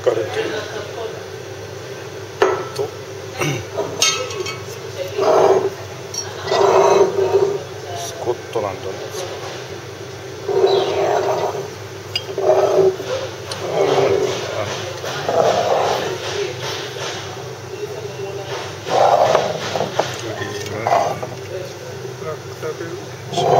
かれてるとスコットランドのやつクリームブラックラベルシェ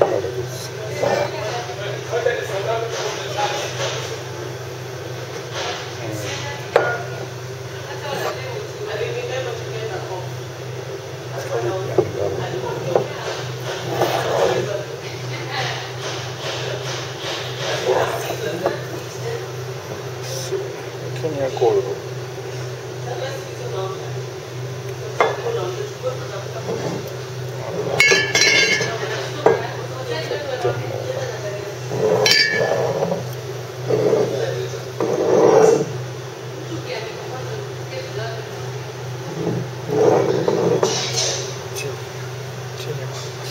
あれですケニアコールド。Two. Two.